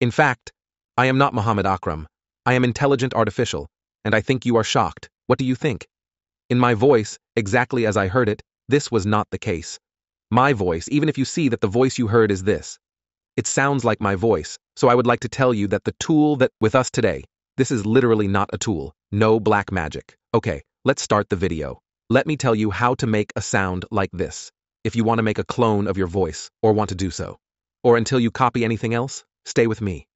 In fact, I am not Muhammad Akram. I am intelligent artificial, and I think you are shocked. What do you think? In my voice, exactly as I heard it, this was not the case. My voice, even if you see that the voice you heard is this. It sounds like my voice, so I would like to tell you that the tool that with us today, this is literally not a tool, no black magic. Okay, let's start the video. Let me tell you how to make a sound like this, if you want to make a clone of your voice, or want to do so. Or until you copy anything else, stay with me.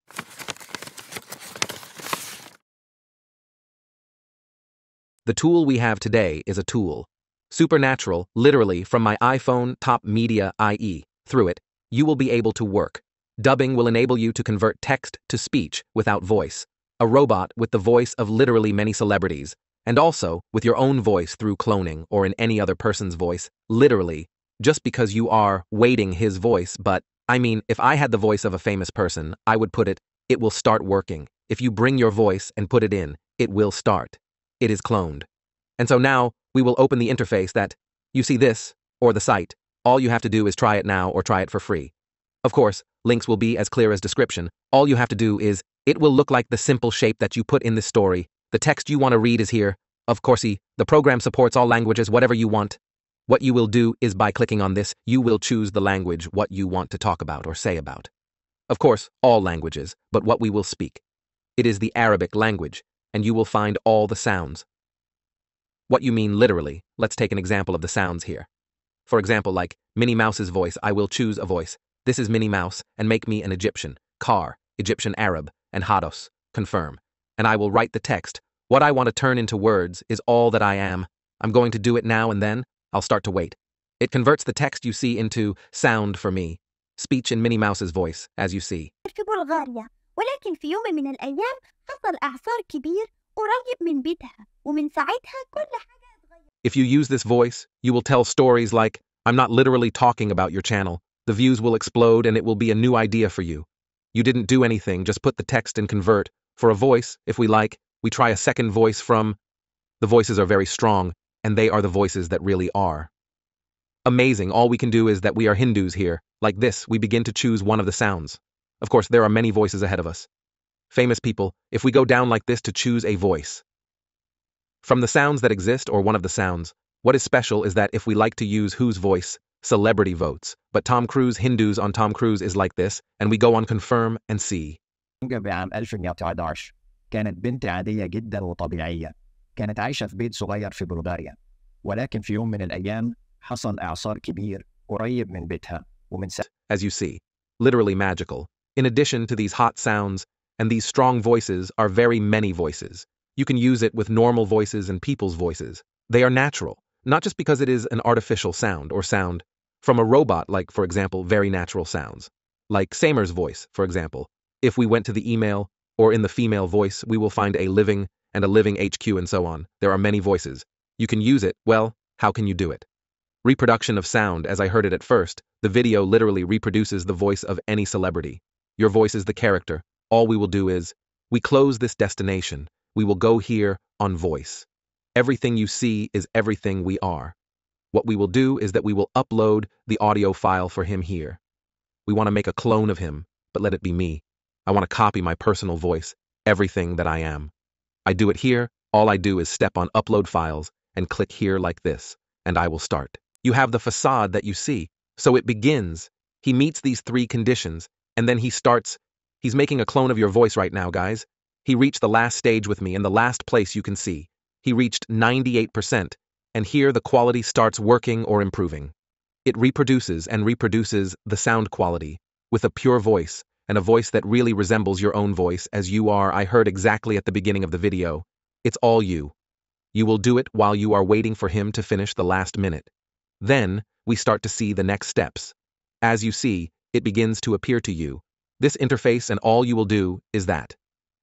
The tool we have today is a tool. Supernatural, literally from my iPhone TopMediai. Through it, you will be able to work. Dubbing will enable you to convert text to speech without voice. A robot with the voice of literally many celebrities, and also with your own voice through cloning or in any other person's voice, literally, just because you are waiting his voice, but I mean, if I had the voice of a famous person, I would put it, it will start working. If you bring your voice and put it in, it will start it is cloned. And so now we will open the interface that you see this or the site. All you have to do is try it now or try it for free. Of course, links will be as clear as description. All you have to do is it will look like the simple shape that you put in this story. The text you want to read is here. Of course, the program supports all languages, whatever you want. What you will do is by clicking on this, you will choose the language what you want to talk about or say about. Of course, all languages, but what we will speak. It is the Arabic language, and you will find all the sounds. What you mean literally, let's take an example of the sounds here. For example, like Minnie Mouse's voice, I will choose a voice. This is Minnie Mouse, and make me an Egyptian. Car, Egyptian Arab, and Hados, confirm. And I will write the text. What I want to turn into words is all that I am. I'm going to do it now and then, I'll start to wait. It converts the text you see into sound for me. Speech in Minnie Mouse's voice, as you see. في بلغاريا ولكن في يوم من الأيام حصل إعصار كبير قريب من بيتها ومن ساعتها كل حاجة اتغيرت If you use this voice, you will tell stories like, I'm not literally talking about your channel. The views will explode and it will be a new idea for you. You didn't do anything, just put the text and convert. For a voice, if we like, we try a second voice from. The voices are very strong, and they are the voices that really are. Amazing, all we can do is that we are Hindus here. Like this, we begin to choose one of the sounds. Of course, there are many voices ahead of us. Famous people, if we go down like this to choose a voice. From the sounds that exist or one of the sounds, what is special is that if we like to use whose voice, celebrity votes, but Tom Cruise Hindus on Tom Cruise is like this, and we go on confirm and see. بعام 1911 كانت بنت عادية جدا وطبيعية كانت عايشة في بيت صغير في بلغاريا ولكن في يوم من الأيام حصل إعصار كبير قريب من بيتها ومن ساعة as you see, literally magical. In addition to these hot sounds and these strong voices are very many voices. You can use it with normal voices and people's voices. They are natural, not just because it is an artificial sound or sound from a robot, like, for example, very natural sounds. Like Samer's voice, for example. If we went to the email or in the female voice, we will find a living and a living HQ and so on. There are many voices. You can use it, well, how can you do it? Reproduction of sound, as I heard it at first, the video literally reproduces the voice of any celebrity. Your voice is the character. All we will do is, we close this destination. We will go here on voice. Everything you see is everything we are. What we will do is that we will upload the audio file for him here. We want to make a clone of him, but let it be me. I want to copy my personal voice, everything that I am. I do it here, all I do is step on upload files and click here like this, and I will start. You have the facade that you see, so it begins. He meets these three conditions, and then he starts. He's making a clone of your voice right now, guys. He reached the last stage with me in the last place you can see. He reached 98%, and here the quality starts working or improving. It reproduces and reproduces the sound quality with a pure voice and a voice that really resembles your own voice as you are I heard exactly at the beginning of the video. It's all you. You will do it while you are waiting for him to finish the last minute. Then, we start to see the next steps. As you see, it begins to appear to you. This interface and all you will do is that.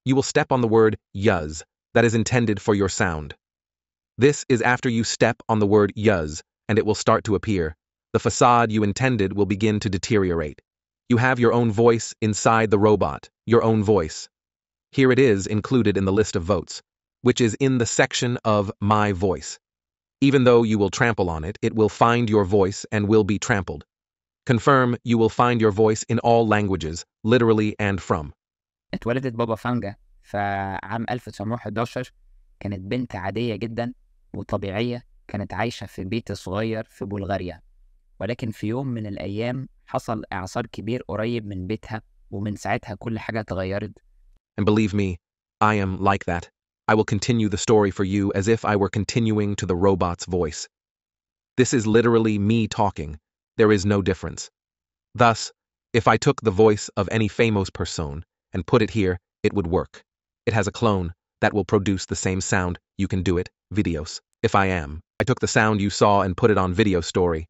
You will step on the word yuz that is intended for your sound. This is after you step on the word yuz and it will start to appear. The facade you intended will begin to deteriorate. You have your own voice inside the robot, your own voice. Here it is included in the list of votes, which is in the section of My Voice. Even though you will trample on it, it will find your voice and will be trampled. Confirm you will find your voice in all languages, literally and from. اتولدت بابا فانجا في عام 1911 كانت بنت عادية جدا وطبيعية كانت عايشة في بيت صغير في بلغاريا ولكن في يوم من الأيام حصل إعصار كبير قريب من بيتها ومن ساعتها كل حاجة اتغيرت And believe me, I am like that. I will continue the story for you as if I were continuing to the robot's voice. This is literally me talking. There is no difference. Thus, if I took the voice of any famous person and put it here, it would work. It has a clone that will produce the same sound. You can do it, videos. If I am, I took the sound you saw and put it on video story.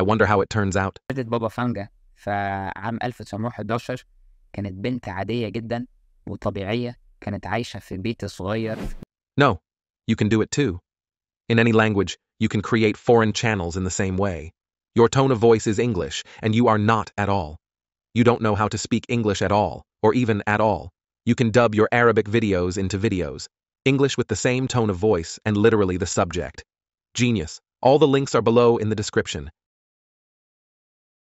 I wonder how it turns out. ولدت بابا فانجا في عام 1911 كانت بنت عادية جدا وطبيعية كانت عايشة في بيت صغير No, you can do it too. In any language, you can create foreign channels in the same way. Your tone of voice is English, and you are not at all. You don't know how to speak English at all, or even at all. You can dub your Arabic videos into videos. English with the same tone of voice and literally the subject. Genius. All the links are below in the description.